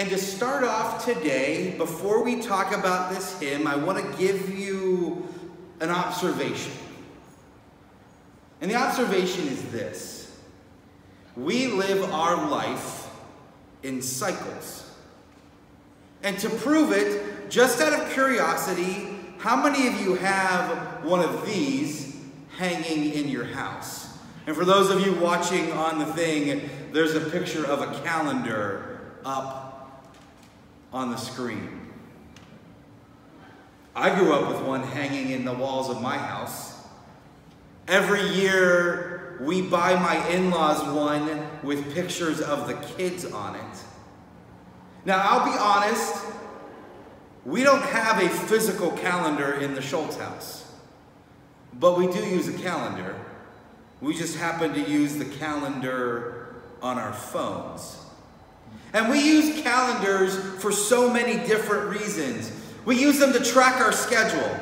And to start off today, before we talk about this hymn, I want to give you an observation. And the observation is this we live our life in cycles. And to prove it, just out of curiosity, how many of you have one of these hanging in your house? And for those of you watching on the thing, there's a picture of a calendar up on the screen. I grew up with one hanging in the walls of my house. Every year, we buy my in laws one with pictures of the kids on it. Now, I'll be honest, we don't have a physical calendar in the Schultz house, but we do use a calendar. We just happen to use the calendar on our phones. And we use calendars for so many different reasons. We use them to track our schedule.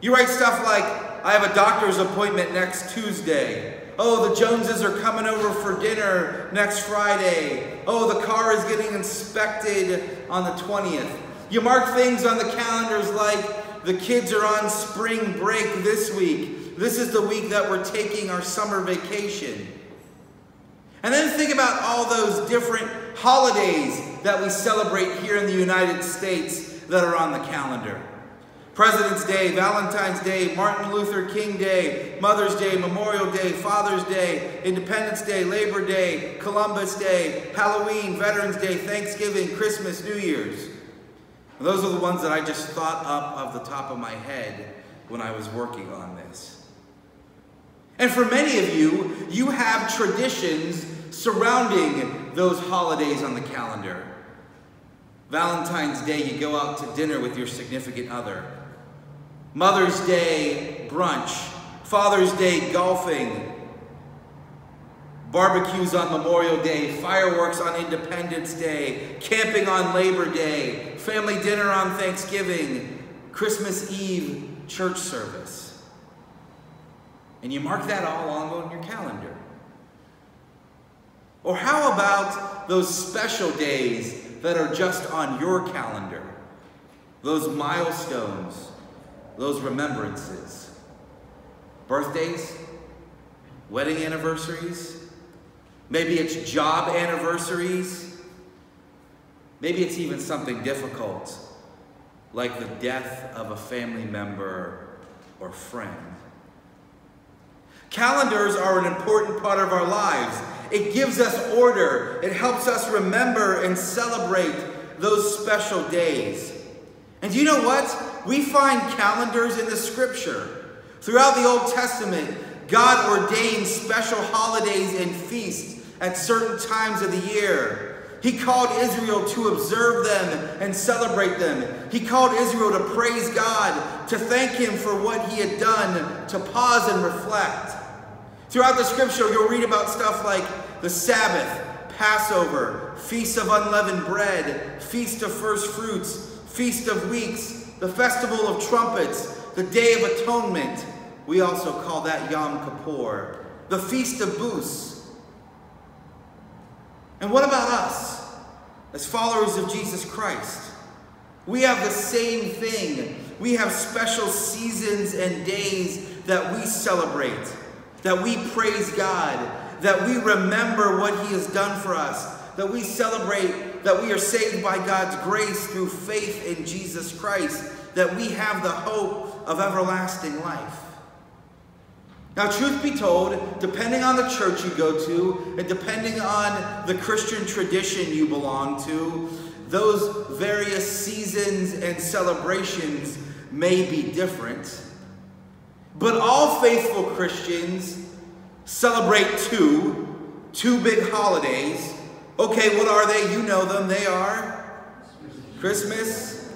You write stuff like, I have a doctor's appointment next Tuesday. Oh, the Joneses are coming over for dinner next Friday. Oh, the car is getting inspected on the 20th. You mark things on the calendars like the kids are on spring break this week. This is the week that we're taking our summer vacation. And then think about all those different holidays that we celebrate here in the United States that are on the calendar. President's Day, Valentine's Day, Martin Luther King Day, Mother's Day, Memorial Day, Father's Day, Independence Day, Labor Day, Columbus Day, Halloween, Veterans Day, Thanksgiving, Christmas, New Year's. Those are the ones that I just thought up of the top of my head when I was working on this. And for many of you, you have traditions surrounding those holidays on the calendar. Valentine's Day, you go out to dinner with your significant other. Mother's Day, brunch. Father's Day, golfing. Barbecues on Memorial Day, fireworks on Independence Day, camping on Labor Day, family dinner on Thanksgiving, Christmas Eve church service. And you mark that all on your calendar. Or how about those special days that are just on your calendar? Those milestones, those remembrances. Birthdays, wedding anniversaries, maybe it's job anniversaries, maybe it's even something difficult like the death of a family member or friend. Calendars are an important part of our lives. It gives us order. It helps us remember and celebrate those special days. And you know what? We find calendars in the scripture. Throughout the Old Testament, God ordained special holidays and feasts at certain times of the year. He called Israel to observe them and celebrate them. He called Israel to praise God, to thank Him for what He had done, to pause and reflect. Throughout the scripture, you'll read about stuff like the Sabbath, Passover, Feast of Unleavened Bread, Feast of First Fruits, Feast of Weeks, the Festival of Trumpets, the Day of Atonement. We also call that Yom Kippur. The Feast of Booths. And what about us, as followers of Jesus Christ? We have the same thing. We have special seasons and days that we celebrate, that we praise God, that we remember what He has done for us, that we celebrate that we are saved by God's grace through faith in Jesus Christ, that we have the hope of everlasting life. Now, truth be told, depending on the church you go to, and depending on the Christian tradition you belong to, those various seasons and celebrations may be different. But all faithful Christians celebrate two, two big holidays. Okay, what are they? You know them. They are Christmas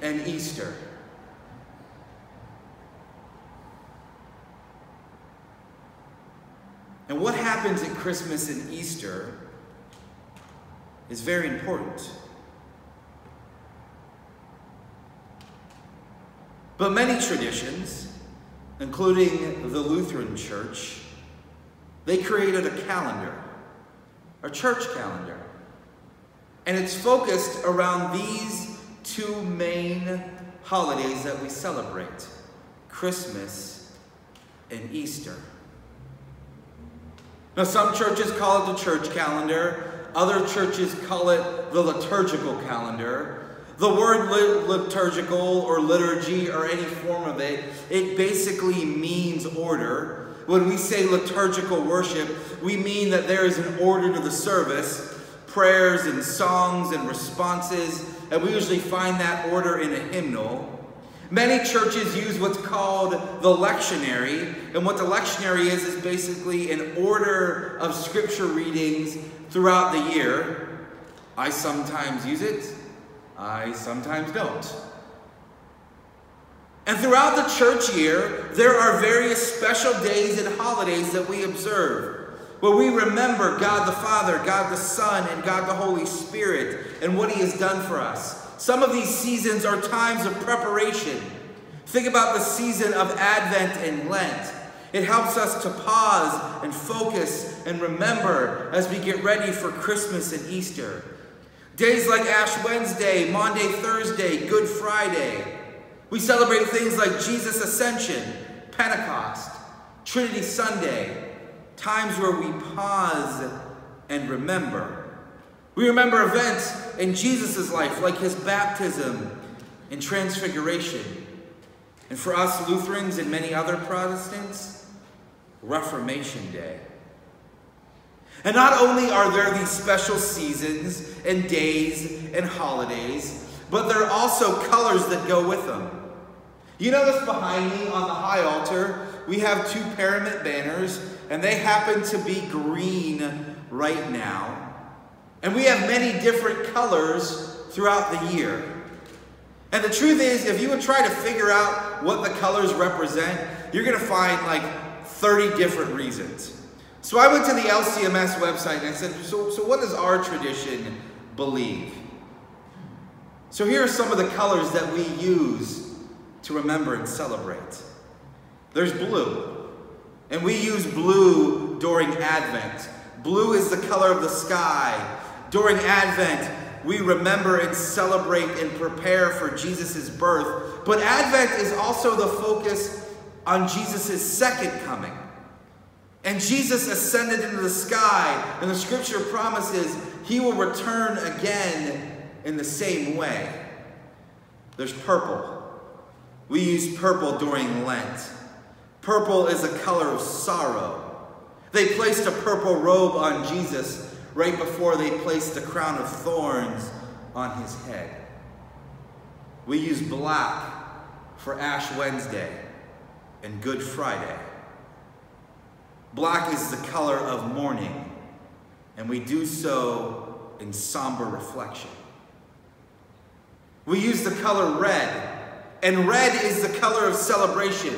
and Easter. And what happens at Christmas and Easter is very important. But many traditions, including the Lutheran Church, they created a calendar, a church calendar. And it's focused around these two main holidays that we celebrate Christmas and Easter. Now, some churches call it the church calendar, other churches call it the liturgical calendar. The word liturgical or liturgy or any form of it, it basically means order. When we say liturgical worship, we mean that there is an order to the service, prayers and songs and responses, and we usually find that order in a hymnal. Many churches use what's called the lectionary, and what the lectionary is is basically an order of scripture readings throughout the year. I sometimes use it, I sometimes don't. And throughout the church year, there are various special days and holidays that we observe where we remember God the Father, God the Son, and God the Holy Spirit and what He has done for us. Some of these seasons are times of preparation. Think about the season of Advent and Lent. It helps us to pause and focus and remember as we get ready for Christmas and Easter. Days like Ash Wednesday, Maundy, Thursday, Good Friday. We celebrate things like Jesus' Ascension, Pentecost, Trinity Sunday, times where we pause and remember. We remember events in Jesus' life, like his baptism and transfiguration. And for us Lutherans and many other Protestants, Reformation Day. And not only are there these special seasons and days and holidays, but there are also colors that go with them. You notice behind me on the high altar, we have two Paramount banners, and they happen to be green right now. And we have many different colors throughout the year. And the truth is, if you would try to figure out what the colors represent, you're going to find like 30 different reasons. So I went to the LCMS website and I said, so, so what does our tradition believe? So here are some of the colors that we use to remember and celebrate. There's blue. And we use blue during Advent. Blue is the color of the sky. During Advent, we remember and celebrate and prepare for Jesus' birth. But Advent is also the focus on Jesus' second coming. And Jesus ascended into the sky, and the scripture promises he will return again in the same way. There's purple. We use purple during Lent. Purple is a color of sorrow. They placed a purple robe on Jesus right before they placed the crown of thorns on his head. We use black for Ash Wednesday and Good Friday. Black is the color of mourning, and we do so in somber reflection. We use the color red, and red is the color of celebration.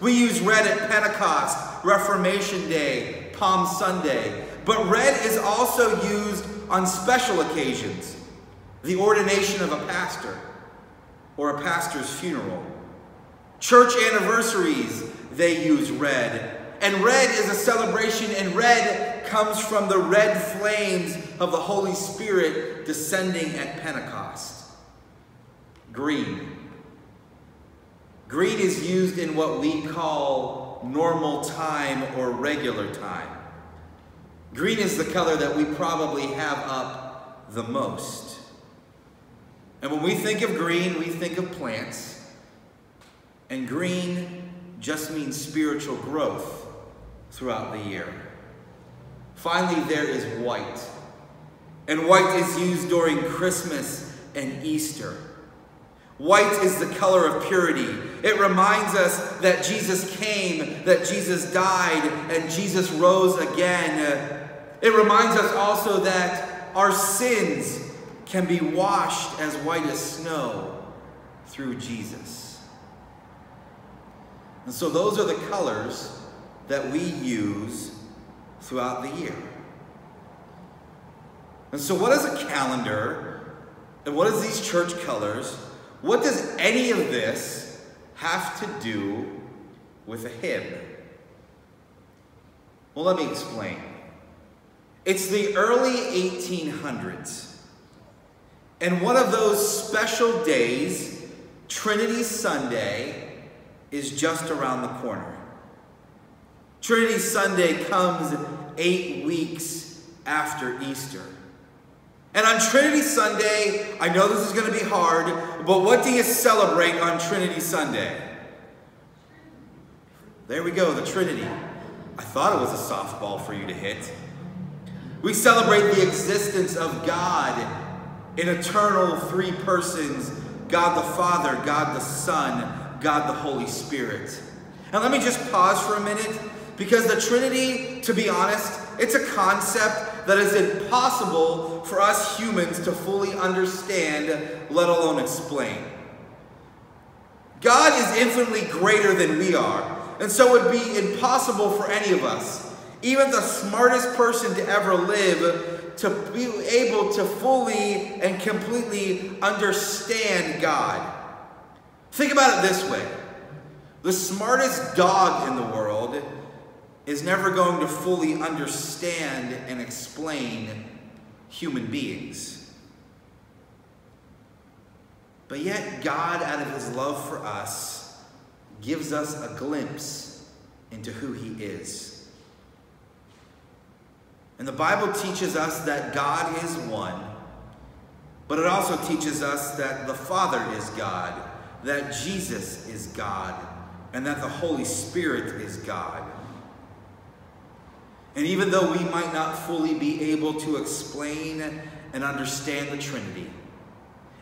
We use red at Pentecost, Reformation Day, Palm Sunday, but red is also used on special occasions. The ordination of a pastor or a pastor's funeral. Church anniversaries, they use red. And red is a celebration, and red comes from the red flames of the Holy Spirit descending at Pentecost. Green. Green is used in what we call normal time or regular time. Green is the color that we probably have up the most. And when we think of green, we think of plants. And green just means spiritual growth throughout the year. Finally, there is white. And white is used during Christmas and Easter. White is the color of purity. It reminds us that Jesus came, that Jesus died, and Jesus rose again it reminds us also that our sins can be washed as white as snow through Jesus. And so those are the colors that we use throughout the year. And so what is a calendar? And what is these church colors? What does any of this have to do with a hymn? Well, let me explain. It's the early 1800s. And one of those special days, Trinity Sunday, is just around the corner. Trinity Sunday comes eight weeks after Easter. And on Trinity Sunday, I know this is going to be hard, but what do you celebrate on Trinity Sunday? There we go, the Trinity. I thought it was a softball for you to hit. We celebrate the existence of God in eternal three persons God the Father, God the Son, God the Holy Spirit. And let me just pause for a minute because the Trinity, to be honest, it's a concept that is impossible for us humans to fully understand, let alone explain. God is infinitely greater than we are, and so it would be impossible for any of us, even the smartest person to ever live, to be able to fully and completely understand God. Think about it this way the smartest dog in the world is never going to fully understand and explain human beings. But yet, God, out of his love for us, gives us a glimpse into who he is. And the Bible teaches us that God is one, but it also teaches us that the Father is God, that Jesus is God, and that the Holy Spirit is God. And even though we might not fully be able to explain and understand the Trinity,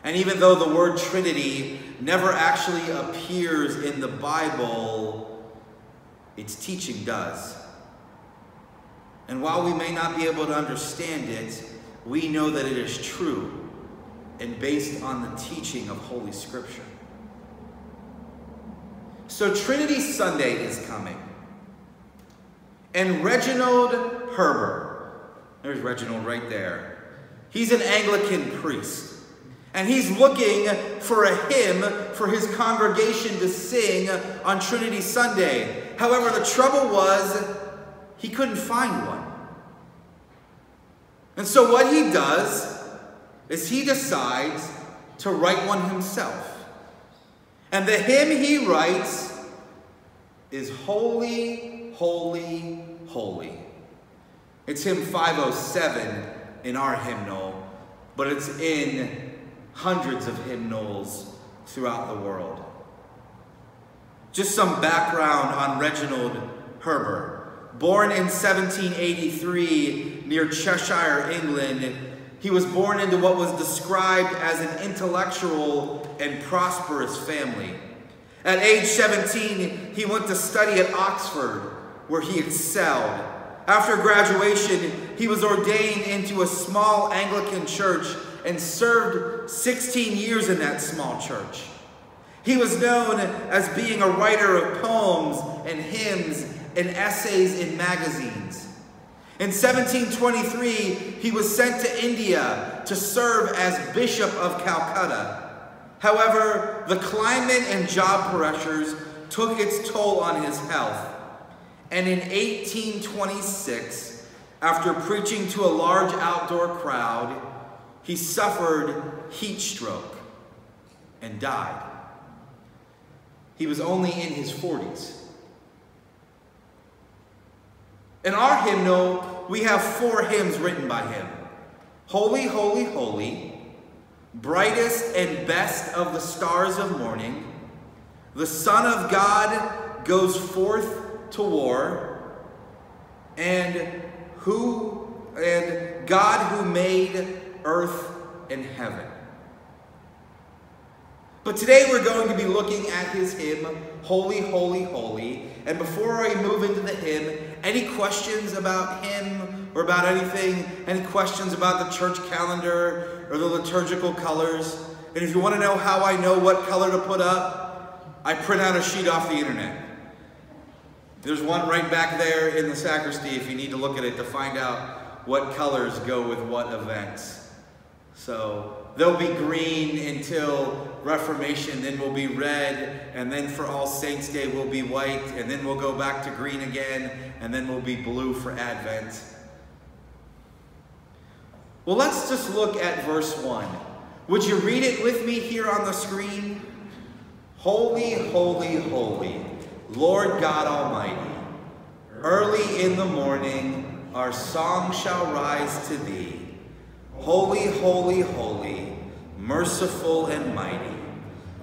and even though the word Trinity never actually appears in the Bible, its teaching does. And while we may not be able to understand it, we know that it is true and based on the teaching of Holy Scripture. So, Trinity Sunday is coming. And Reginald Heber, there's Reginald right there. He's an Anglican priest. And he's looking for a hymn for his congregation to sing on Trinity Sunday. However, the trouble was he couldn't find one. And so what he does is he decides to write one himself. And the hymn he writes is Holy, Holy, Holy. It's hymn 507 in our hymnal, but it's in hundreds of hymnals throughout the world. Just some background on Reginald Heber. Born in 1783 near Cheshire, England, he was born into what was described as an intellectual and prosperous family. At age 17, he went to study at Oxford, where he excelled. After graduation, he was ordained into a small Anglican church and served 16 years in that small church. He was known as being a writer of poems and hymns and essays in magazines. In 1723, he was sent to India to serve as Bishop of Calcutta. However, the climate and job pressures took its toll on his health. And in 1826, after preaching to a large outdoor crowd, he suffered heat stroke and died. He was only in his 40s. In our hymnal, we have four hymns written by him Holy, Holy, Holy, Brightest and Best of the Stars of Morning, The Son of God Goes Forth to War, and who and God who made earth and heaven. But today we're going to be looking at his hymn, Holy, Holy, Holy. And before I move into the hymn, any questions about him or about anything? Any questions about the church calendar or the liturgical colors? And if you want to know how I know what color to put up, I print out a sheet off the internet. There's one right back there in the sacristy if you need to look at it to find out what colors go with what events. So they'll be green until Reformation, then we'll be red, and then for All Saints Day we'll be white, and then we'll go back to green again, and then we'll be blue for Advent. Well, let's just look at verse 1. Would you read it with me here on the screen? Holy, holy, holy, Lord God Almighty, early in the morning our song shall rise to thee. Holy, holy, holy, merciful and mighty,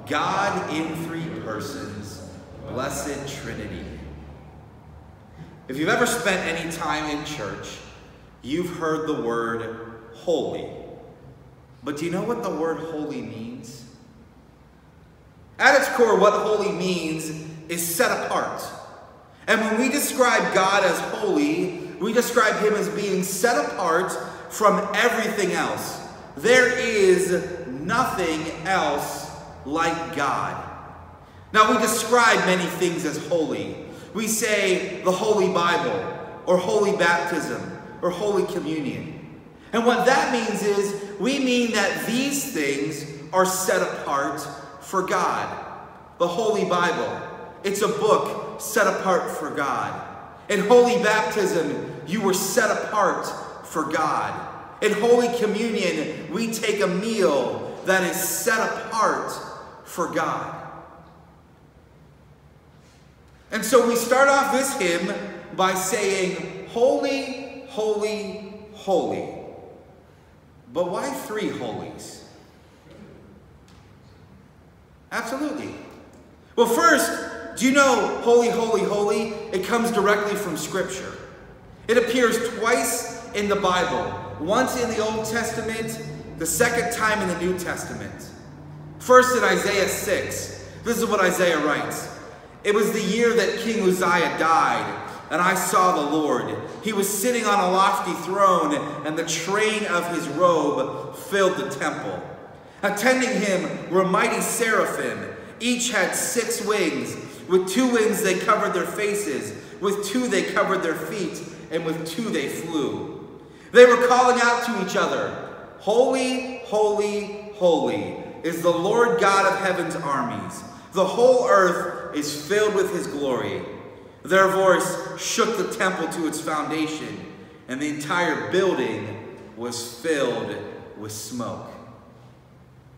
God in three persons, blessed Trinity. If you've ever spent any time in church, you've heard the word holy. But do you know what the word holy means? At its core, what holy means is set apart. And when we describe God as holy, we describe him as being set apart from everything else. There is nothing else like God. Now, we describe many things as holy. We say the Holy Bible, or Holy Baptism, or Holy Communion. And what that means is we mean that these things are set apart for God. The Holy Bible, it's a book set apart for God. In Holy Baptism, you were set apart for God. In Holy Communion, we take a meal that is set apart for God. And so we start off this hymn by saying, Holy, holy, holy. But why three holies? Absolutely. Well, first, do you know holy, holy, holy? It comes directly from Scripture. It appears twice in the Bible once in the Old Testament, the second time in the New Testament. First in Isaiah 6. This is what Isaiah writes It was the year that King Uzziah died and I saw the Lord. He was sitting on a lofty throne, and the train of his robe filled the temple. Attending him were mighty seraphim. Each had six wings. With two wings they covered their faces, with two they covered their feet, and with two they flew. They were calling out to each other, Holy, holy, holy is the Lord God of heaven's armies. The whole earth is filled with his glory. Their voice shook the temple to its foundation, and the entire building was filled with smoke.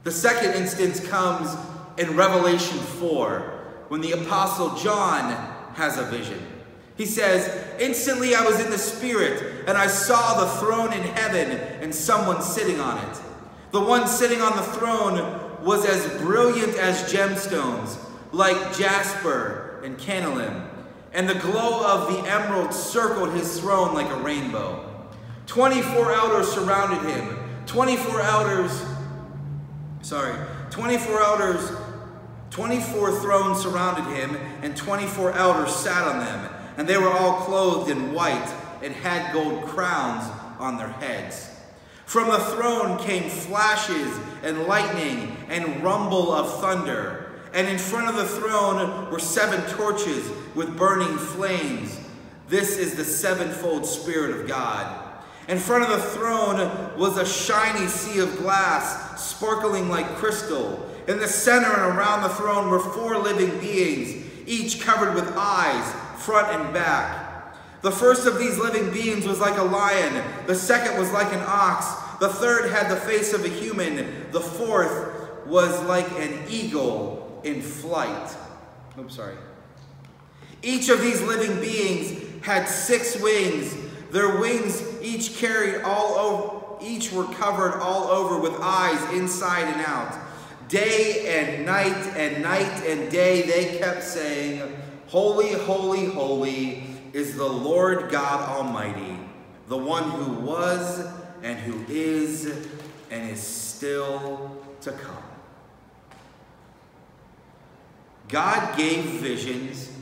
The second instance comes in Revelation 4 when the Apostle John has a vision. He says, Instantly I was in the Spirit, and I saw the throne in heaven and someone sitting on it. The one sitting on the throne was as brilliant as gemstones, like jasper and carnelian and the glow of the emerald circled his throne like a rainbow. 24 elders surrounded him. 24 elders, sorry, 24 elders, 24 thrones surrounded him, and 24 elders sat on them. And they were all clothed in white and had gold crowns on their heads. From the throne came flashes and lightning and rumble of thunder. And in front of the throne were seven torches with burning flames. This is the sevenfold Spirit of God. In front of the throne was a shiny sea of glass, sparkling like crystal. In the center and around the throne were four living beings, each covered with eyes, front and back. The first of these living beings was like a lion, the second was like an ox, the third had the face of a human, the fourth was like an eagle in flight. Oops, sorry. Each of these living beings had six wings. Their wings each carried all over, each were covered all over with eyes inside and out. Day and night and night and day they kept saying, Holy, holy, holy is the Lord God Almighty, the one who was and who is and is still to come. God gave visions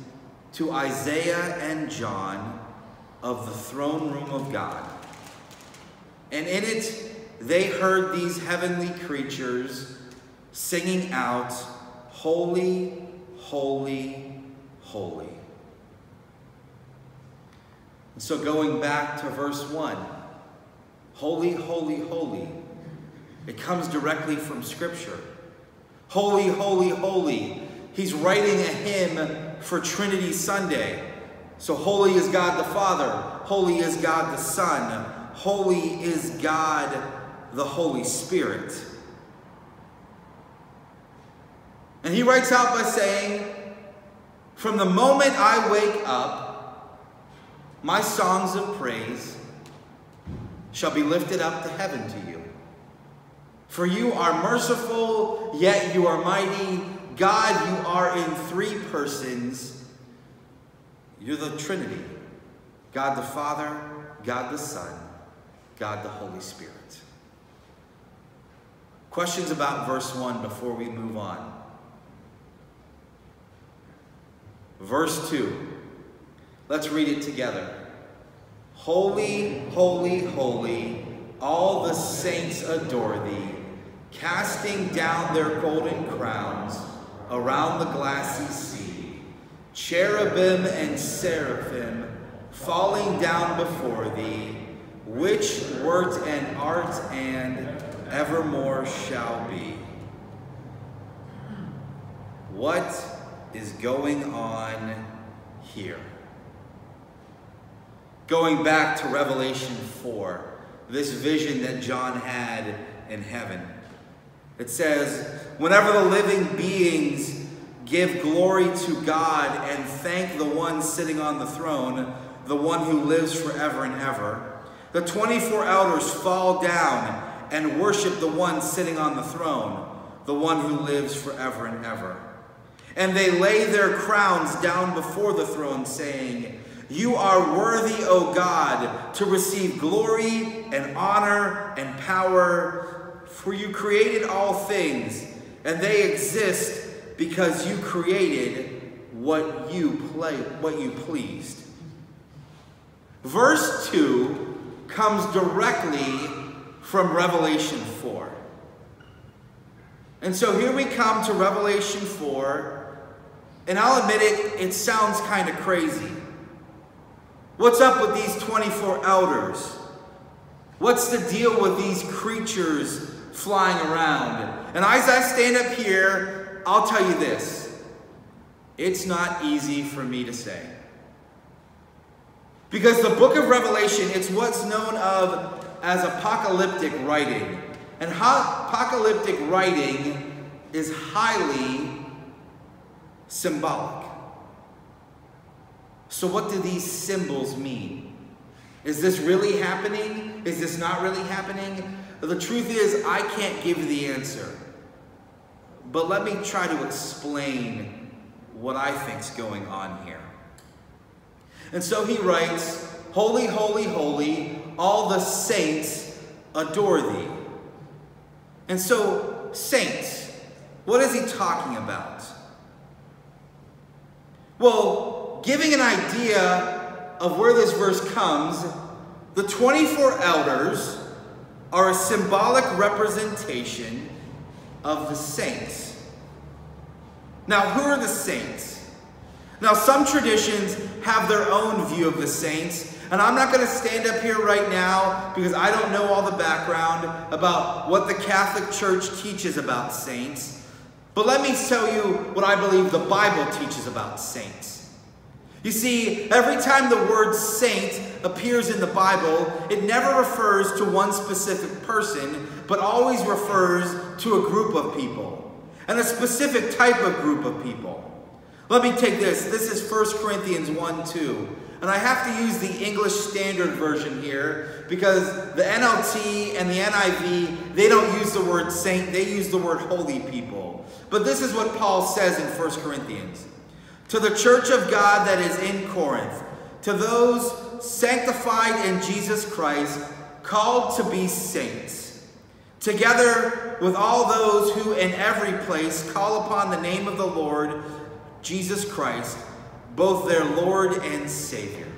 to Isaiah and John of the throne room of God. And in it, they heard these heavenly creatures singing out, Holy, holy, holy. And so going back to verse 1, Holy, holy, holy, it comes directly from Scripture. Holy, holy, holy he's writing a hymn for Trinity Sunday. So holy is God the Father, holy is God the Son, holy is God the Holy Spirit. And he writes out by saying, From the moment I wake up, my songs of praise shall be lifted up to heaven to you. For you are merciful, yet you are mighty. God, you are in three persons. You're the Trinity God the Father, God the Son, God the Holy Spirit. Questions about verse 1 before we move on. Verse 2. Let's read it together. Holy, holy, holy, all the saints adore thee, casting down their golden crowns around the glassy sea. Cherubim and seraphim falling down before thee, which wert and art and evermore shall be. What is going on here? Going back to Revelation 4, this vision that John had in heaven. It says, Whenever the living beings give glory to God and thank the one sitting on the throne, the one who lives forever and ever, the 24 elders fall down and worship the one sitting on the throne, the one who lives forever and ever. And they lay their crowns down before the throne, saying, You are worthy, O God, to receive glory and honor and power, for you created all things, and they exist because you created what you play, what you pleased. Verse 2 comes directly from Revelation 4. And so here we come to Revelation 4, and I'll admit it, it sounds kind of crazy. What's up with these 24 elders? What's the deal with these creatures flying around? And as I stand up here, I'll tell you this. It's not easy for me to say. Because the book of Revelation, it's what's known of as apocalyptic writing. And apocalyptic writing is highly symbolic. So what do these symbols mean? Is this really happening? Is this not really happening? The truth is, I can't give the answer. But let me try to explain what I think's going on here. And so he writes, Holy, holy, holy, all the saints adore thee. And so, saints, what is he talking about? Well, giving an idea of where this verse comes, the 24 elders are a symbolic representation of the saints. Now, who are the saints? Now, some traditions have their own view of the saints, and I'm not going to stand up here right now because I don't know all the background about what the Catholic Church teaches about saints. But let me tell you what I believe the Bible teaches about saints. You see, every time the word saint appears in the Bible, it never refers to one specific person, but always refers to a group of people, and a specific type of group of people. Let me take this. This is 1 Corinthians 1 2. And I have to use the English Standard Version here because the NLT and the NIV, they don't use the word saint, they use the word holy people. But this is what Paul says in 1 Corinthians. To the church of God that is in Corinth, to those sanctified in Jesus Christ, called to be saints, together with all those who in every place call upon the name of the Lord Jesus Christ, both their Lord and Savior.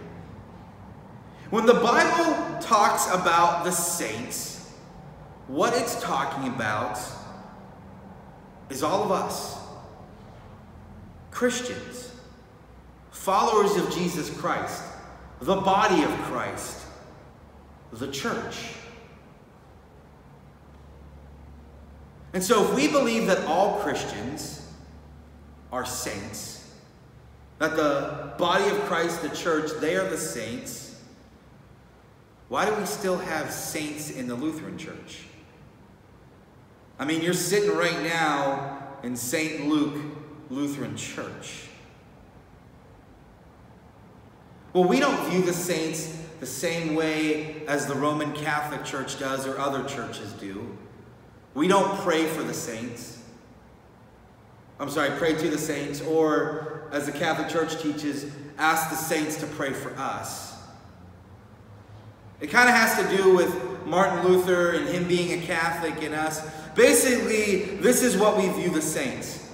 When the Bible talks about the saints, what it's talking about is all of us Christians, followers of Jesus Christ, the body of Christ, the church. And so, if we believe that all Christians are saints, that the body of Christ, the church, they are the saints. Why do we still have saints in the Lutheran church? I mean, you're sitting right now in St. Luke Lutheran Church. Well, we don't view the saints the same way as the Roman Catholic Church does or other churches do. We don't pray for the saints. I'm sorry, pray to the saints, or as the Catholic Church teaches, ask the saints to pray for us. It kind of has to do with Martin Luther and him being a Catholic and us. Basically, this is what we view the saints.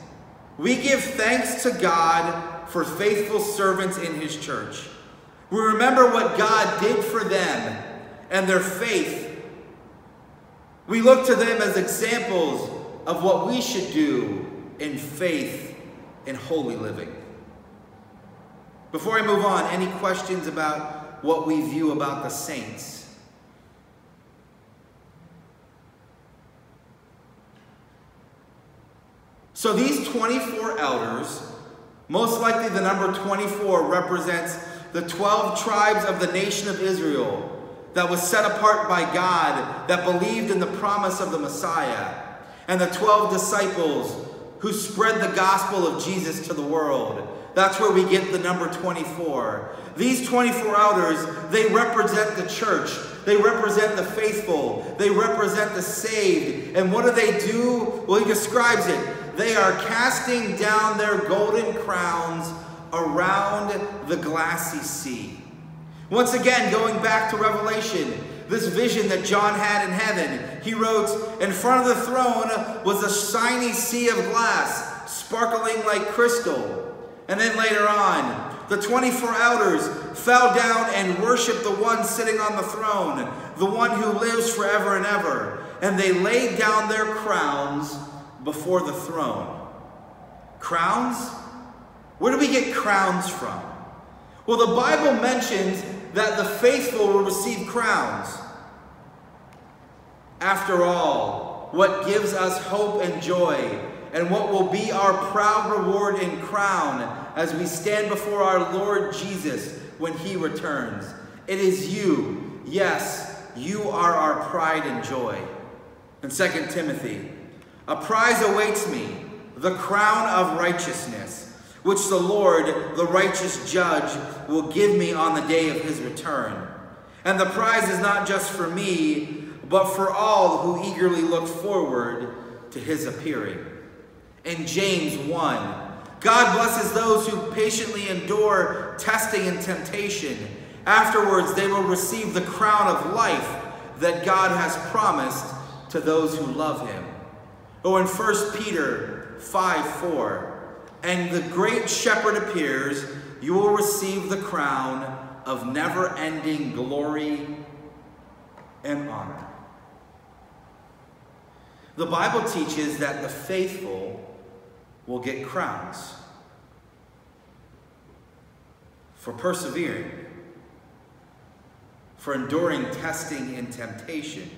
We give thanks to God for faithful servants in his church. We remember what God did for them and their faith. We look to them as examples of what we should do in faith and holy living. Before I move on, any questions about what we view about the saints? So these 24 elders, most likely the number 24 represents the 12 tribes of the nation of Israel that was set apart by God, that believed in the promise of the Messiah, and the 12 disciples who spread the gospel of Jesus to the world. That's where we get the number 24. These 24 elders, they represent the church. They represent the faithful. They represent the saved. And what do they do? Well, he describes it. They are casting down their golden crowns around the glassy sea. Once again, going back to Revelation, this vision that John had in heaven, he wrote, In front of the throne was a shiny sea of glass, sparkling like crystal. And then later on, the 24 elders fell down and worshiped the one sitting on the throne, the one who lives forever and ever. And they laid down their crowns before the throne. Crowns? Where do we get crowns from? Well, the Bible mentions that the faithful will receive crowns. After all, what gives us hope and joy, and what will be our proud reward and crown as we stand before our Lord Jesus when he returns. It is you. Yes, you are our pride and joy. In 2 Timothy, a prize awaits me, the crown of righteousness which the Lord, the righteous judge, will give me on the day of his return. And the prize is not just for me, but for all who eagerly look forward to his appearing. In James 1, God blesses those who patiently endure testing and temptation. Afterwards, they will receive the crown of life that God has promised to those who love him. Oh, in 1 Peter 5 4, and the great shepherd appears, you will receive the crown of never ending glory and honor. The Bible teaches that the faithful will get crowns for persevering, for enduring testing and temptation,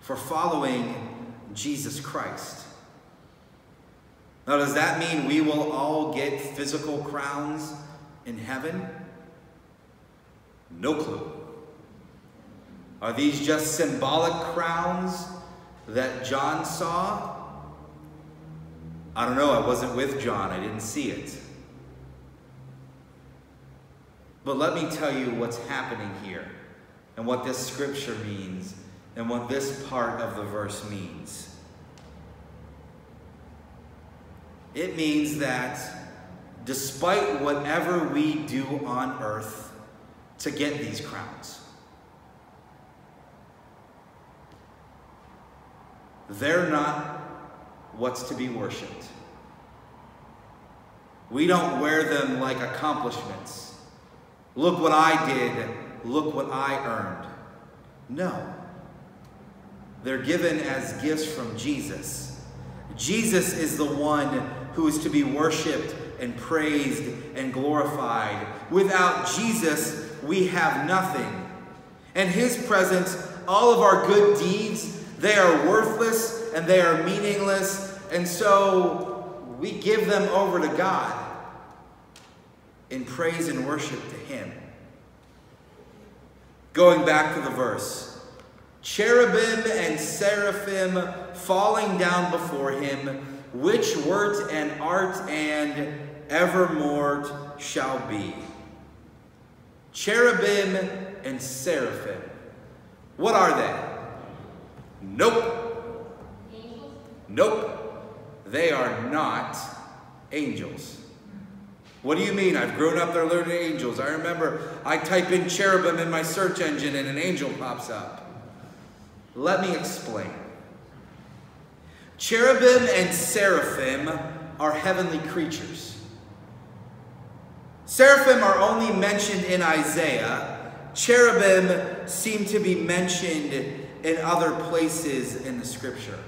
for following Jesus Christ. Now, does that mean we will all get physical crowns in heaven? No clue. Are these just symbolic crowns that John saw? I don't know. I wasn't with John, I didn't see it. But let me tell you what's happening here and what this scripture means and what this part of the verse means. It means that despite whatever we do on earth to get these crowns, they're not what's to be worshiped. We don't wear them like accomplishments. Look what I did, look what I earned. No. They're given as gifts from Jesus. Jesus is the one who is to be worshiped and praised and glorified. Without Jesus, we have nothing. And his presence, all of our good deeds, they are worthless and they are meaningless. And so we give them over to God in praise and worship to him. Going back to the verse, cherubim and seraphim falling down before him which wert and art and evermore shall be. Cherubim and seraphim. What are they? Nope. Angels? Nope. They are not angels. What do you mean? I've grown up there learning angels. I remember I type in cherubim in my search engine and an angel pops up. Let me explain. Cherubim and seraphim are heavenly creatures. Seraphim are only mentioned in Isaiah. Cherubim seem to be mentioned in other places in the scripture.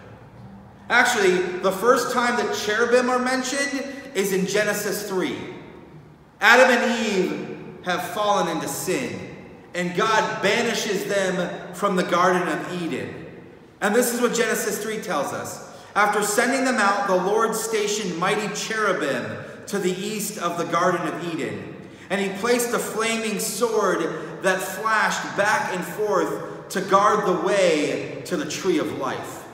Actually, the first time that cherubim are mentioned is in Genesis 3. Adam and Eve have fallen into sin, and God banishes them from the Garden of Eden. And this is what Genesis 3 tells us. After sending them out, the Lord stationed mighty cherubim to the east of the Garden of Eden. And he placed a flaming sword that flashed back and forth to guard the way to the tree of life.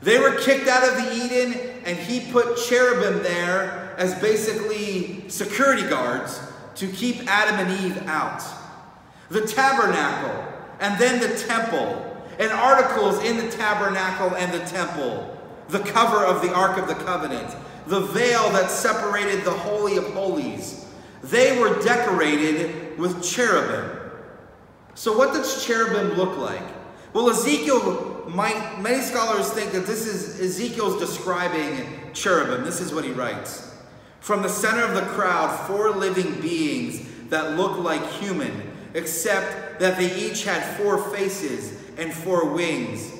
They were kicked out of the Eden, and he put cherubim there as basically security guards to keep Adam and Eve out. The tabernacle, and then the temple, and articles in the tabernacle and the temple, the cover of the Ark of the Covenant, the veil that separated the Holy of Holies. They were decorated with cherubim. So, what does cherubim look like? Well, Ezekiel might, many scholars think that this is Ezekiel's describing cherubim. This is what he writes From the center of the crowd, four living beings that look like human, except that they each had four faces and four wings.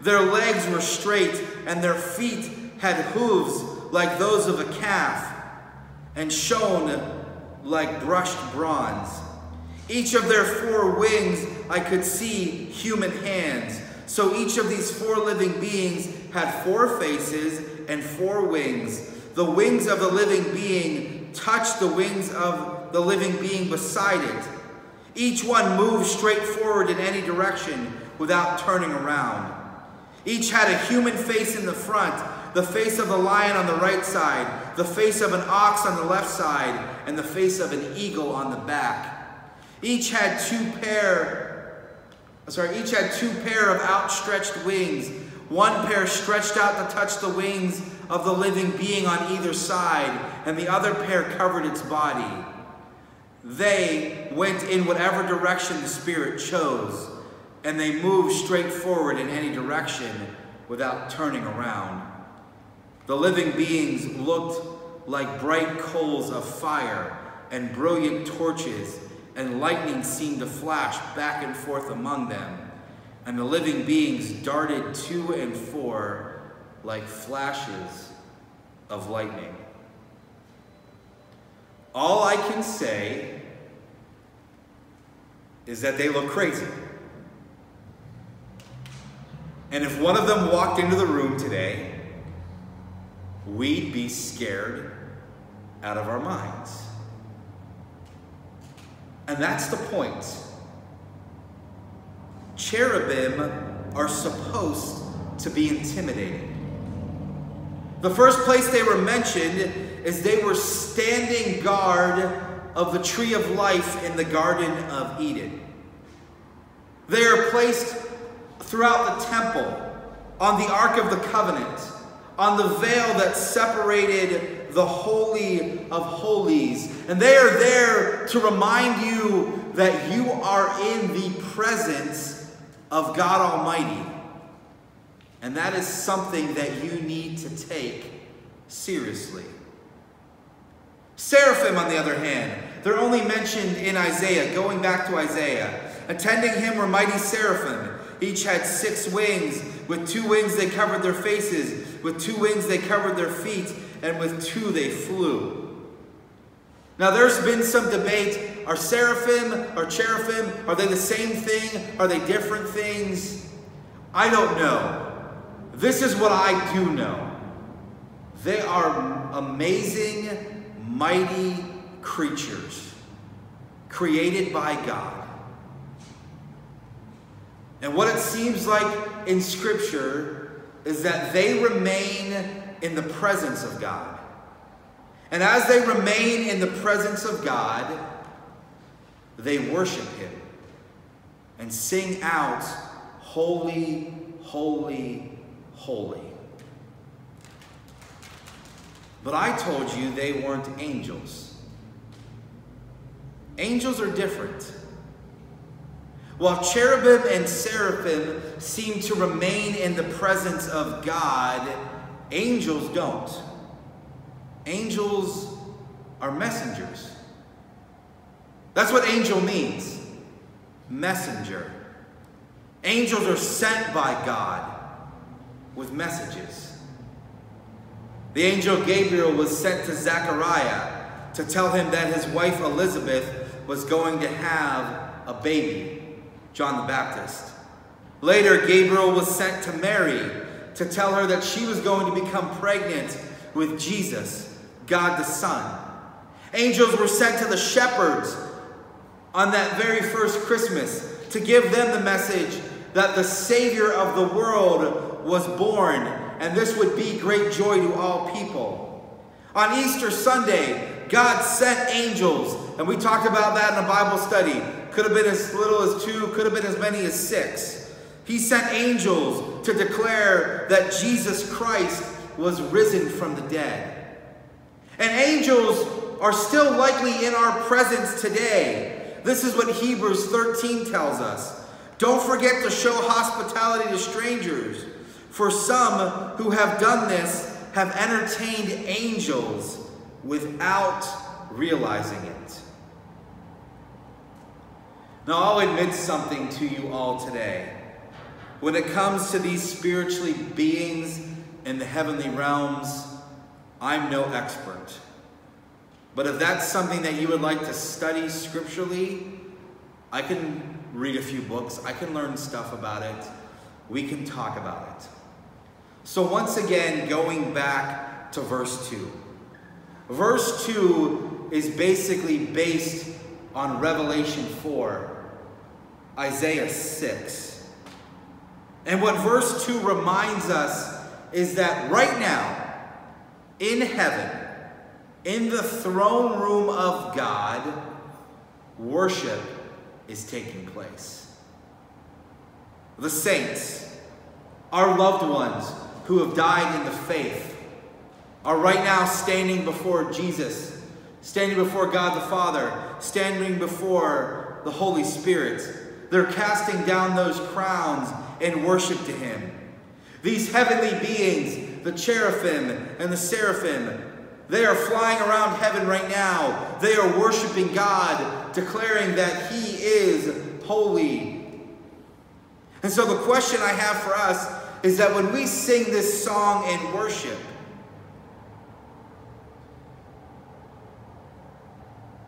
Their legs were straight, and their feet had hooves like those of a calf, and shone like brushed bronze. Each of their four wings I could see human hands. So each of these four living beings had four faces and four wings. The wings of the living being touched the wings of the living being beside it. Each one moved straight forward in any direction without turning around. Each had a human face in the front, the face of a lion on the right side, the face of an ox on the left side, and the face of an eagle on the back. Each had two pair, sorry, each had two pair of outstretched wings. One pair stretched out to touch the wings of the living being on either side, and the other pair covered its body. They went in whatever direction the Spirit chose, and they moved straight forward in any direction without turning around. The living beings looked like bright coals of fire and brilliant torches, and lightning seemed to flash back and forth among them. And the living beings darted to and fro like flashes of lightning. All I can say is that they look crazy. And if one of them walked into the room today, we'd be scared out of our minds. And that's the point. Cherubim are supposed to be intimidating. The first place they were mentioned is they were standing guard of the tree of life in the Garden of Eden. They are placed throughout the temple, on the Ark of the Covenant, on the veil that separated the Holy of Holies. And they are there to remind you that you are in the presence of God Almighty. And that is something that you need to take seriously. Seraphim, on the other hand, they're only mentioned in Isaiah, going back to Isaiah. Attending him were mighty seraphim. Each had six wings. With two wings they covered their faces. With two wings they covered their feet. And with two they flew. Now there's been some debate. Are seraphim or cherubim, are they the same thing? Are they different things? I don't know. This is what I do know. They are amazing, mighty creatures created by God. And what it seems like in Scripture is that they remain in the presence of God. And as they remain in the presence of God, they worship Him and sing out, Holy, Holy, Holy. But I told you they weren't angels. Angels are different. While cherubim and seraphim seem to remain in the presence of God, angels don't. Angels are messengers. That's what angel means messenger. Angels are sent by God with messages. The angel Gabriel was sent to Zechariah to tell him that his wife Elizabeth was going to have a baby, John the Baptist. Later, Gabriel was sent to Mary to tell her that she was going to become pregnant with Jesus, God the Son. Angels were sent to the shepherds on that very first Christmas to give them the message that the Savior of the world was born, and this would be great joy to all people. On Easter Sunday, God sent angels, and we talked about that in a Bible study. Could have been as little as two, could have been as many as six. He sent angels to declare that Jesus Christ was risen from the dead. And angels are still likely in our presence today. This is what Hebrews 13 tells us. Don't forget to show hospitality to strangers, for some who have done this have entertained angels without realizing it. Now, I'll admit something to you all today. When it comes to these spiritually beings in the heavenly realms, I'm no expert. But if that's something that you would like to study scripturally, I can read a few books, I can learn stuff about it, we can talk about it. So, once again, going back to verse 2. Verse 2 is basically based on Revelation 4, Isaiah 6. And what verse 2 reminds us is that right now, in heaven, in the throne room of God, worship is taking place. The saints, our loved ones who have died in the faith, are right now standing before Jesus, standing before God the Father, standing before the Holy Spirit. They're casting down those crowns in worship to Him. These heavenly beings, the cherubim and the seraphim, they are flying around heaven right now. They are worshiping God, declaring that He is holy. And so the question I have for us is that when we sing this song in worship,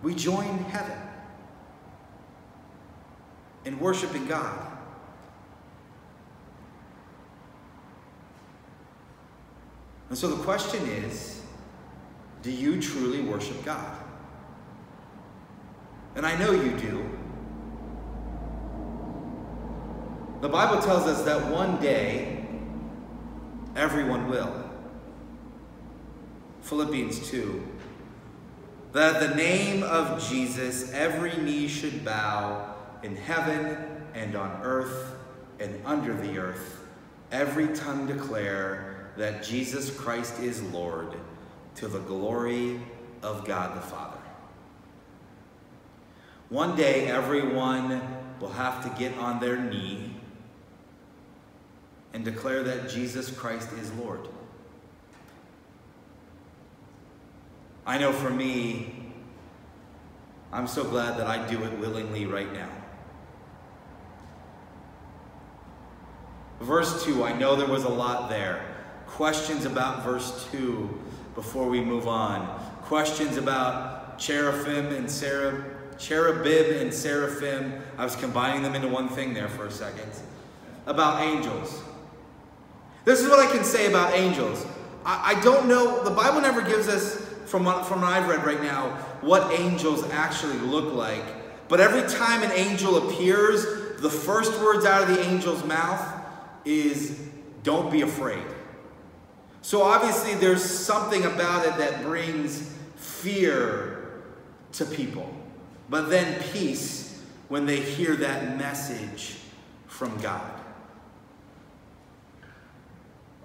we join heaven in worshiping God. And so the question is do you truly worship God? And I know you do. The Bible tells us that one day everyone will. Philippians 2. That the name of Jesus every knee should bow in heaven and on earth and under the earth, every tongue declare that Jesus Christ is Lord to the glory of God the Father. One day, everyone will have to get on their knee and declare that Jesus Christ is Lord. I know for me, I'm so glad that I do it willingly right now. Verse 2, I know there was a lot there. Questions about verse 2 before we move on. Questions about cherubim and cherub, cherubim and seraphim. I was combining them into one thing there for a second. About angels. This is what I can say about angels. I, I don't know, the Bible never gives us, from what, from what I've read right now, what angels actually look like. But every time an angel appears, the first words out of the angel's mouth is, Don't be afraid. So obviously, there's something about it that brings fear to people, but then peace when they hear that message from God.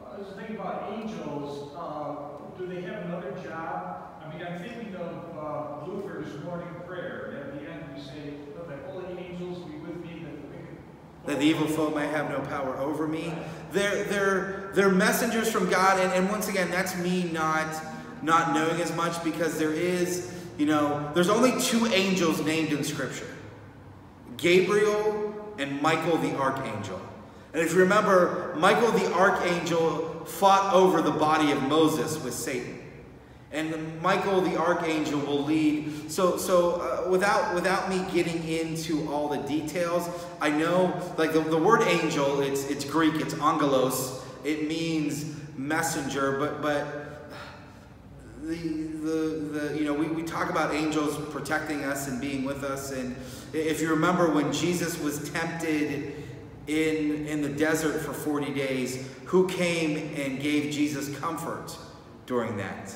I was thinking about angels. Uh, do they have another job? I mean, I'm thinking of uh, Luther's morning prayer. At the end, we say, Let the holy angels be with me, that the wicked. That the evil foe may have no power over me. They're, they're, they're messengers from God, and, and once again, that's me not, not knowing as much because there is, you know, there's only two angels named in Scripture Gabriel and Michael the Archangel. And if you remember, Michael the Archangel fought over the body of Moses with Satan. And Michael the Archangel will lead. So, so uh, without, without me getting into all the details, I know, like the, the word angel, it's, it's Greek, it's angelos. It means messenger, but, but the, the, the, you know, we, we talk about angels protecting us and being with us. And if you remember when Jesus was tempted in, in the desert for 40 days, who came and gave Jesus comfort during that?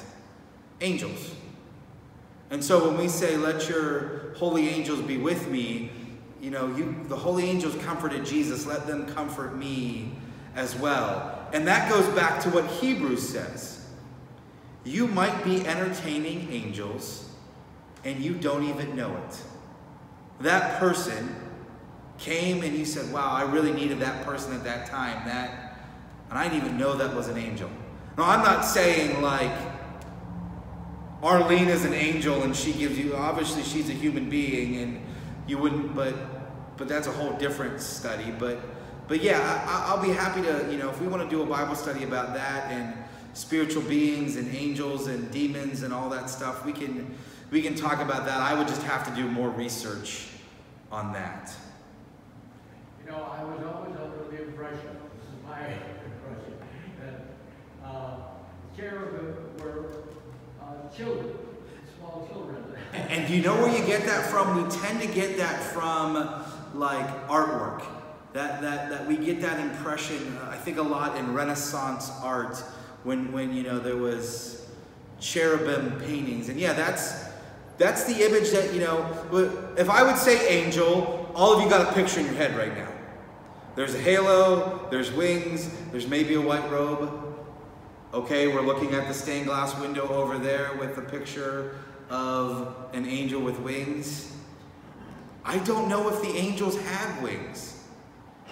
Angels. And so when we say, let your holy angels be with me, you know, you, the holy angels comforted Jesus, let them comfort me as well. And that goes back to what Hebrews says. You might be entertaining angels and you don't even know it. That person came and you said, wow, I really needed that person at that time. That, and I didn't even know that was an angel. No, I'm not saying like Arlene is an angel and she gives you, obviously she's a human being and you wouldn't, but, but that's a whole different study. But, but yeah, I, I'll be happy to, you know, if we want to do a Bible study about that and spiritual beings and angels and demons and all that stuff, we can, we can talk about that. I would just have to do more research on that. You know, I was always under the impression, this is my impression, that uh, cherubim children, small children. And do you know where you get that from? We tend to get that from like artwork. That, that, that we get that impression, uh, I think a lot in Renaissance art when, when you know there was cherubim paintings. And yeah, that's that's the image that, you know, if I would say angel, all of you got a picture in your head right now. There's a halo, there's wings, there's maybe a white robe. Okay, we're looking at the stained glass window over there with the picture of an angel with wings. I don't know if the angels have wings.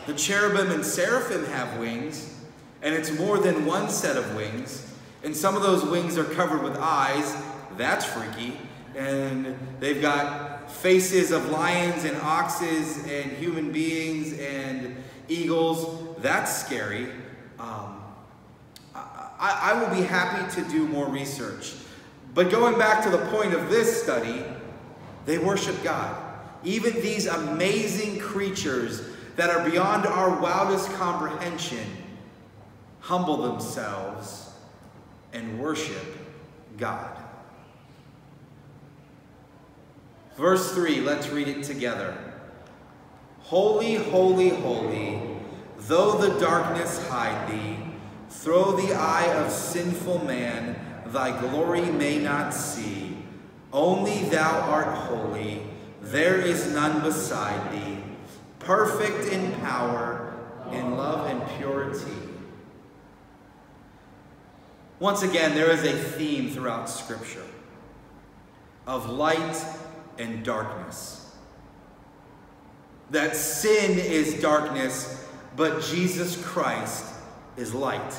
The cherubim and seraphim have wings, and it's more than one set of wings. And some of those wings are covered with eyes. That's freaky. And they've got faces of lions and oxes and human beings and eagles. That's scary. Um, I, I will be happy to do more research. But going back to the point of this study, they worship God. Even these amazing creatures that are beyond our wildest comprehension humble themselves and worship God. Verse 3, let's read it together. Holy, holy, holy, though the darkness hide thee, throw the eye of sinful man, thy glory may not see. Only thou art holy, there is none beside thee, perfect in power, in love and purity. Once again, there is a theme throughout Scripture of light and darkness. That sin is darkness, but Jesus Christ is light.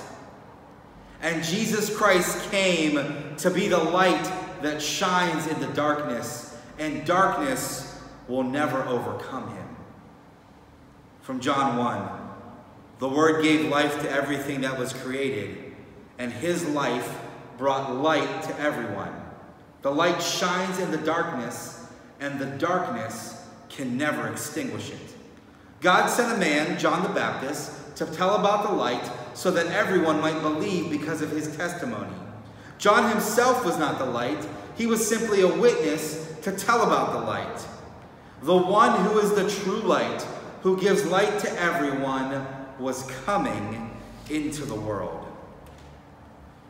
And Jesus Christ came to be the light that shines in the darkness, and darkness will never overcome him. From John 1 The Word gave life to everything that was created, and his life brought light to everyone. The light shines in the darkness and the darkness can never extinguish it. God sent a man, John the Baptist, to tell about the light so that everyone might believe because of his testimony. John himself was not the light, he was simply a witness to tell about the light. The one who is the true light, who gives light to everyone, was coming into the world.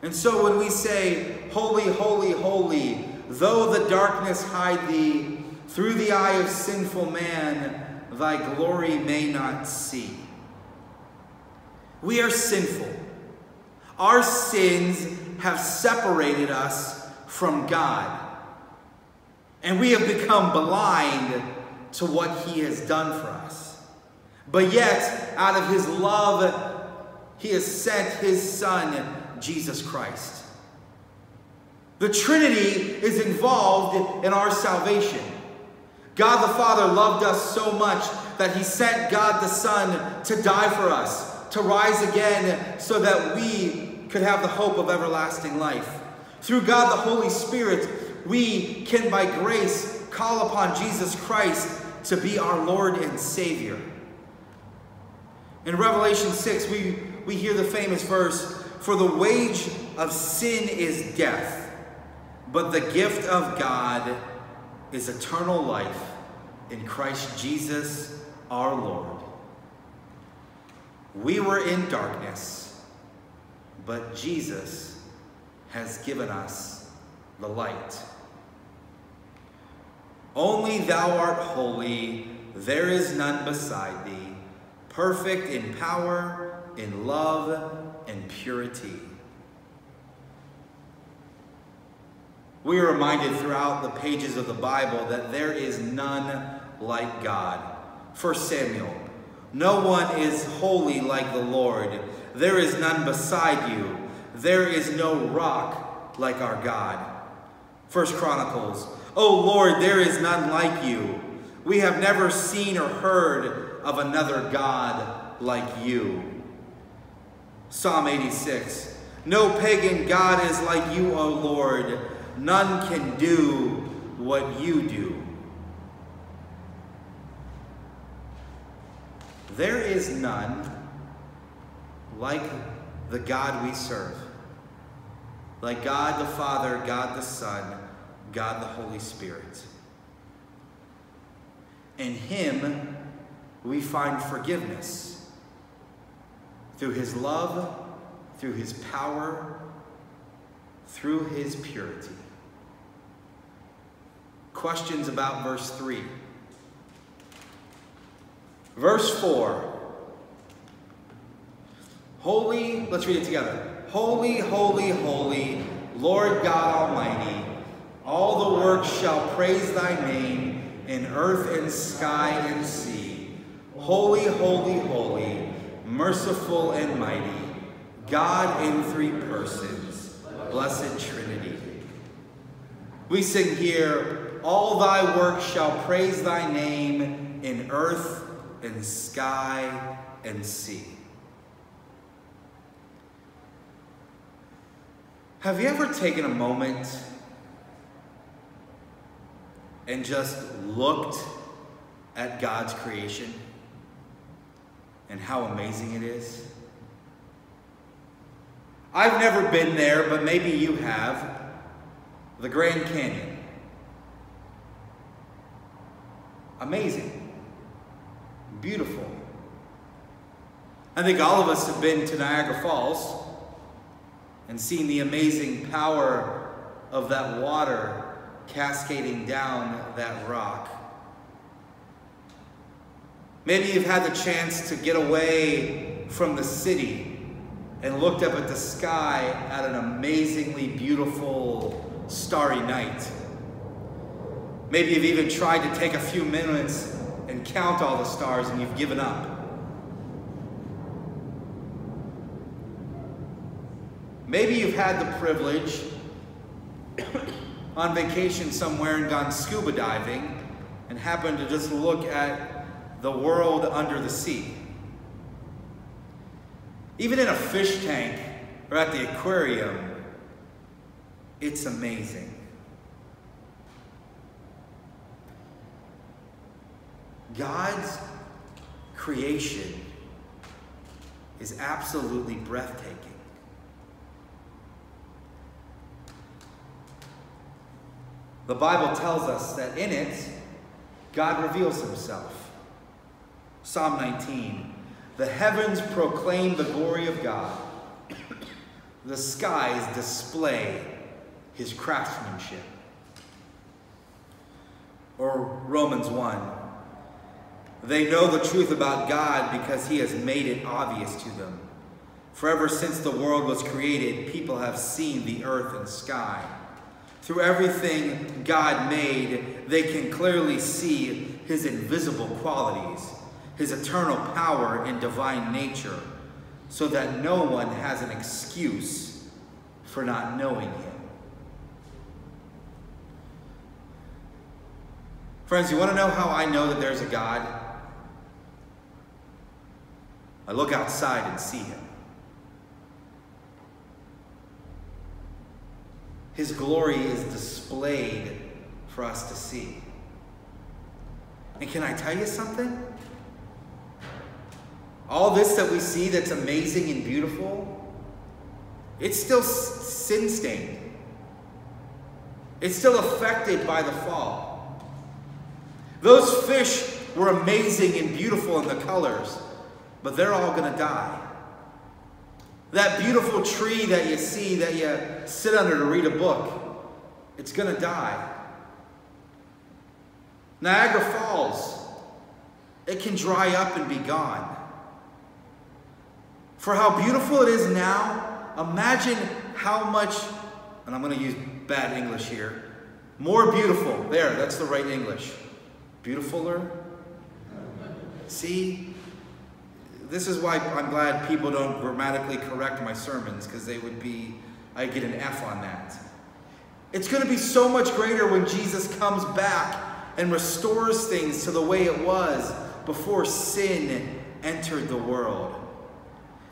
And so when we say, Holy, holy, holy, though the darkness hide thee, through the eye of sinful man, thy glory may not see. We are sinful. Our sins have separated us from God. And we have become blind to what He has done for us. But yet, out of His love, He has sent His Son, Jesus Christ. The Trinity is involved in our salvation. God the Father loved us so much that He sent God the Son to die for us, to rise again so that we could have the hope of everlasting life. Through God the Holy Spirit, we can by grace call upon Jesus Christ to be our Lord and Savior. In Revelation 6, we, we hear the famous verse For the wage of sin is death, but the gift of God is eternal life in Christ Jesus our Lord. We were in darkness, but Jesus has given us the light. Only thou art holy, there is none beside thee, perfect in power, in love, and purity. We are reminded throughout the pages of the Bible that there is none like God. 1 Samuel, no one is holy like the Lord. There is none beside you. There is no rock like our God. First Chronicles, O Lord, there is none like you. We have never seen or heard of another God like you. Psalm 86, no pagan God is like you, O Lord. None can do what you do. There is none like the God we serve. Like God the Father, God the Son, God the Holy Spirit. In Him, we find forgiveness through His love, through His power, through His purity. Questions about verse 3. Verse 4. Holy, let's read it together. Holy, holy, holy, Lord God Almighty, all the works shall praise thy name in earth and sky and sea. Holy, holy, holy, merciful and mighty, God in three persons, blessed Trinity. We sing here, all thy works shall praise thy name in earth and sky and sea. Have you ever taken a moment and just looked at God's creation and how amazing it is? I've never been there, but maybe you have. The Grand Canyon. Amazing. Beautiful. I think all of us have been to Niagara Falls and seen the amazing power of that water cascading down that rock. Maybe you've had the chance to get away from the city and looked up at the sky at an amazingly beautiful starry night. Maybe you've even tried to take a few minutes count all the stars and you've given up. Maybe you've had the privilege on vacation somewhere and gone scuba diving and happened to just look at the world under the sea. Even in a fish tank or at the aquarium, it's amazing. God's creation is absolutely breathtaking. The Bible tells us that in it, God reveals himself. Psalm 19 The heavens proclaim the glory of God, the skies display his craftsmanship. Or Romans 1. They know the truth about God because he has made it obvious to them. For ever since the world was created, people have seen the earth and sky. Through everything God made, they can clearly see his invisible qualities, his eternal power and divine nature, so that no one has an excuse for not knowing him. Friends, you want to know how I know that there's a God? I look outside and see him. His glory is displayed for us to see. And can I tell you something? All this that we see that's amazing and beautiful, it's still sin stained. It's still affected by the fall. Those fish were amazing and beautiful in the colors, but they're all going to die. That beautiful tree that you see, that you sit under to read a book, it's going to die. Niagara Falls, it can dry up and be gone. For how beautiful it is now, imagine how much, and I'm going to use bad English here, more beautiful. There, that's the right English. Beautifuler. See? This is why I'm glad people don't grammatically correct my sermons, because they would be, I get an F on that. It's going to be so much greater when Jesus comes back and restores things to the way it was before sin entered the world.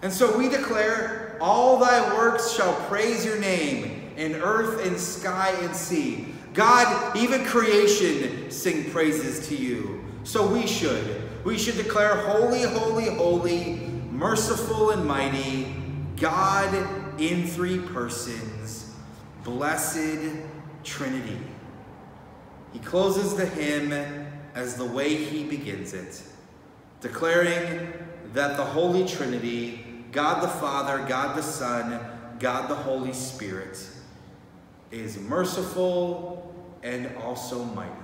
And so we declare, All thy works shall praise your name in earth and sky and sea. God, even creation, sing praises to you. So we should. We should declare, Holy, holy, holy, merciful and mighty, God in three persons, blessed Trinity. He closes the hymn as the way he begins it, declaring that the Holy Trinity, God the Father, God the Son, God the Holy Spirit, is merciful and also mighty.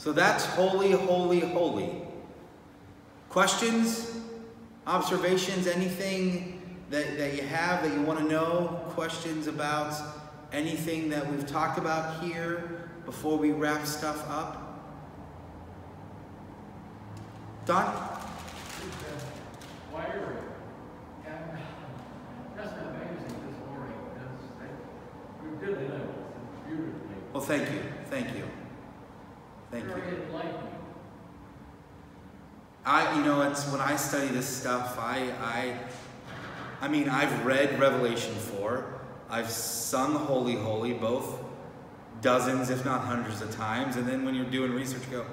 So that's holy, holy, holy. Questions, observations, anything that, that you have that you want to know? Questions about anything that we've talked about here before we wrap stuff up? Don? Wiring. That's amazing, this morning. That's, you did it beautifully. Well, thank you. Thank you. Thank you. I, you know, it's when I study this stuff, I, I, I mean, I've read Revelation 4. I've sung Holy, Holy, both dozens, if not hundreds of times. And then when you're doing research, you go,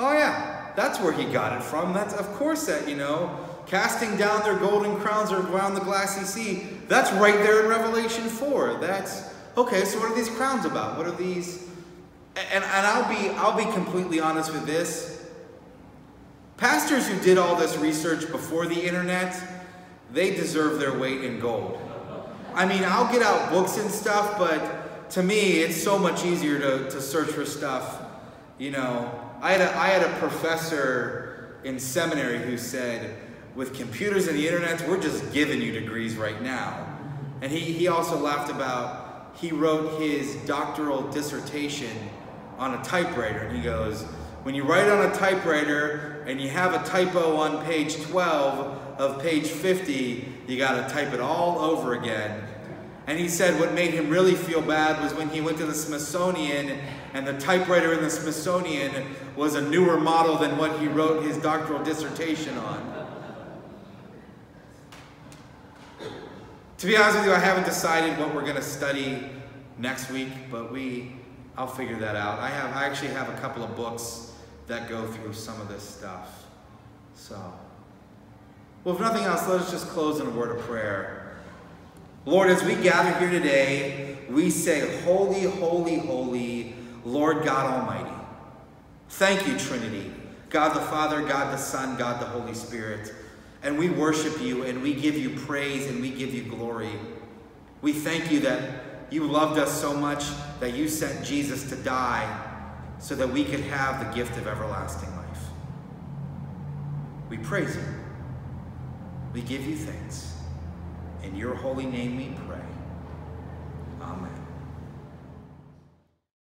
oh yeah, that's where he got it from. That's, of course, that, you know, casting down their golden crowns around the glassy sea. That's right there in Revelation 4. That's, okay, so what are these crowns about? What are these? And, and I'll be, I'll be completely honest with this. Pastors who did all this research before the internet, they deserve their weight in gold. I mean, I'll get out books and stuff, but to me, it's so much easier to, to search for stuff. You know, I had, a, I had a professor in seminary who said, with computers and the internet, we're just giving you degrees right now. And he, he also laughed about, he wrote his doctoral dissertation on a typewriter. And he goes, when you write on a typewriter and you have a typo on page 12 of page 50, you got to type it all over again. And he said what made him really feel bad was when he went to the Smithsonian and the typewriter in the Smithsonian was a newer model than what he wrote his doctoral dissertation on. To be honest with you, I haven't decided what we're going to study next week, but we, I'll figure that out. I have, I actually have a couple of books that go through some of this stuff. So, well, if nothing else, let us just close in a word of prayer. Lord, as we gather here today, we say, Holy, holy, holy, Lord God Almighty. Thank you, Trinity. God the Father, God the Son, God the Holy Spirit. And we worship you and we give you praise and we give you glory. We thank you that you loved us so much that you sent Jesus to die so that we could have the gift of everlasting life. We praise you. We give you thanks. In your holy name we pray. Amen.